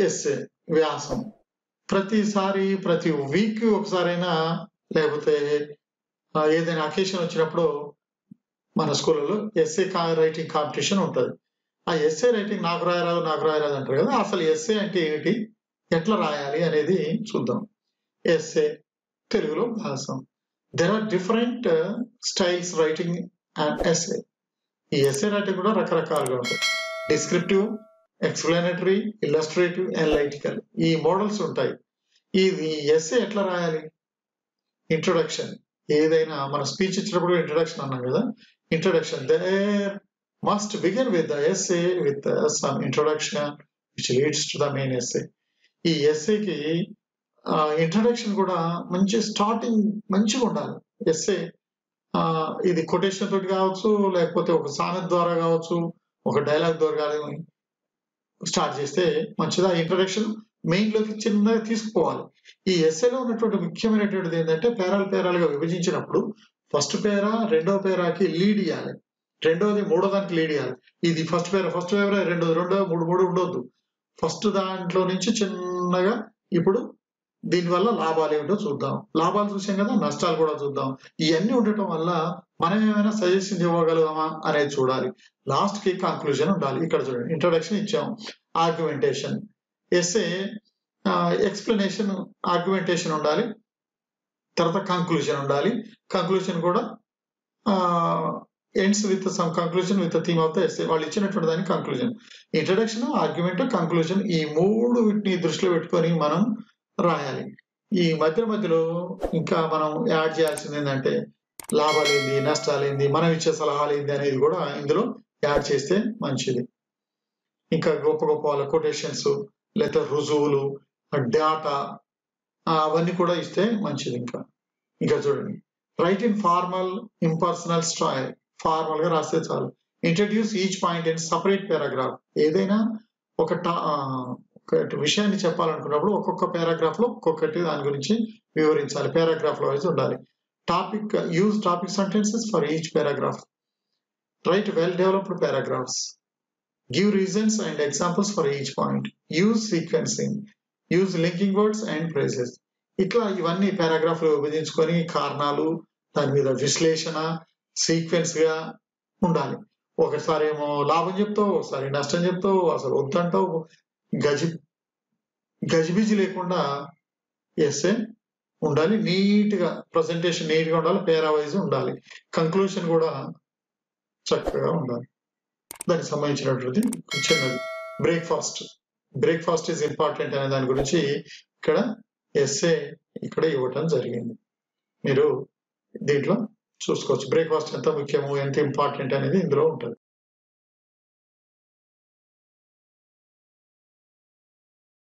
SA వ్యాసం ప్రతిసారి ప్రతి వీక్ ఒకసారైనా లేకపోతే ఏదైనా అకేషన్ వచ్చినప్పుడు మన స్కూళ్ళలో ఎస్ఏ రైటింగ్ కాంపిటీషన్ ఉంటుంది. ఆ ఎస్ఏ రైటింగ్ నాకు రాయరాదు నాకు రాయరాదు అంటారు కదా అసలు ఎస్ఏ అంటే ఏమిటి? ఎట్లా రాయాలి అనేది చూద్దాం. ఎస్ఏ తెలుగులో వ్యాసం there are different styles writing and essay ఈ ఎస్ఏ రైటింగ్ కూడా రకరకాలుగా ఉంటాయి. డిస్క్రిప్టివ్ ఎక్స్ప్లెనేటరీ ఇల్లస్ట్రేటివ్ అనలైటికల్ ఈ మోడల్స్ ఉంటాయి. ఇది ఎస్ఏ ఎట్లా రాయాలి? ఇంట్రొడక్షన్ ఏదైనా మన స్పీచ్ ఇచ్చినప్పుడు ఇంట్రొడక్షన్ అన్నాం కదా? Introduction there must begin with the essay with some introduction which leads to the main essay ఈ ఎస్ఏకి ఇంట్రొడక్షన్ కూడా మంచి స్టార్టింగ్ మంచిగా ఉండాలి. ఎస్ఏ ఇది కొటేషన్ తోటి కావచ్చు లేకపోతే ఒక సామెత ద్వారా కావచ్చు ఒక డైలాగ్ ద్వారా కానీ స్టార్ట్ చేస్తే మంచిదా? ఇంట్రడక్షన్ మెయిన్లోకి చిన్నగా తీసుకుపోవాలి ఈ ఎస్ఏలో ఉన్నటువంటి ముఖ్యమైనటువంటిది ఏంటంటే పేరాలు పేరాలుగా విభజించినప్పుడు ఫస్ట్ పేరా రెండో పేరాకి లీడ్ ఇవ్వాలి రెండోది మూడో దానికి లీడ్ ఇవ్వాలి ఇది ఫస్ట్ పేరా ఫస్ట్ పేరా రెండోది రెండో మూడు మూడు ఉండొద్దు. ఫస్ట్ దాంట్లో నుంచి చిన్నగా ఇప్పుడు దీనివల్ల లాభాలు ఏమిటో చూద్దాం. లాభాలు చూసాం కదా నష్టాలు కూడా చూద్దాం. ఇవన్నీ ఉండటం వల్ల మనం ఏమైనా సజెషన్ ఇవ్వగలమా అనేది చూడాలి. లాస్ట్కి కంక్లూజన్ ఉండాలి. ఇక్కడ చూడండి ఇంట్రొడక్షన్ ఇచ్చాం. ఆర్గ్యుమెంటేషన్ ఎస్ఏ ఎక్స్ప్లెనేషన్ ఆర్గ్యుమెంటేషన్ ఉండాలి. తర్వాత కంక్లూజన్ ఉండాలి. కంక్లూజన్ కూడా ends with some conclusion with theme of the essay వాళ్ళు ఇచ్చినటువంటి దానికి కంక్లూజన్ ఇంట్రడక్షన్ ఆర్గ్యుమెంట్ కంక్లూజన్ ఈ మూడు వీటిని దృష్టిలో పెట్టుకొని మనం రాయాలి. ఈ మధ్య మధ్యలో ఇంకా మనం యాడ్ చేయాల్సింది ఏంటంటే లాభాలు ఏంది నష్టాలు ఏంది మనం ఇచ్చే సలహాలు ఏంది అనేది కూడా ఇందులో యాడ్ చేస్తే మంచిది. ఇంకా గొప్ప గొప్ప వాళ్ళ కొటేషన్స్ లేదా రుజువులు డేటా అవన్నీ కూడా ఇస్తే మంచిది ఇంకా. ఇంకా చూడండి. Write in formal impersonal style ఫార్మల్గా రాస్తే చాలు. Introduce each point in separate paragraph ఏదైనా ఒక ఒక విషయాన్ని చెప్పాలనుకున్నప్పుడు ఒక్కొక్క పారాగ్రాఫ్లో ఒక్కొక్కటి దాని గురించి వివరించాలి. పారాగ్రాఫ్లో వైజ్ ఉండాలి. Topic use topic sentences for each paragraph write well developed paragraphs give reasons and examples for each point use sequencing use linking words and phrases ఇట్లా ఇవన్నీ పారాగ్రాఫ్లో విభజించుకొని కారణాలు దాని మీద విశ్లేషణ సీక్వెన్స్గా ఉండాలి. ఒకసారి ఏమో లాభం చెప్తావు ఒకసారి నష్టం చెప్తావు అసలు వద్దంటావు గజి గజిబిజి లేకుండా ఎస్ఏ ఉండాలి. నీట్గా ప్రజెంటేషన్ నీట్గా ఉండాలి పేరావైజ్ ఉండాలి. కంక్లూషన్ కూడా చక్కగా ఉండాలి. దానికి సంబంధించినటువంటి చిన్నది బ్రేక్ఫాస్ట్ బ్రేక్ఫాస్ట్ ఈజ్ ఇంపార్టెంట్ అనే దాని గురించి ఇక్కడ ఎస్ఏ ఇక్కడ ఇవ్వటం జరిగింది. మీరు దీంట్లో చూసుకోవచ్చు. బ్రేక్ఫాస్ట్ ఎంత ముఖ్యము ఎంత ఇంపార్టెంట్ అనేది ఇందులో ఉంటుంది.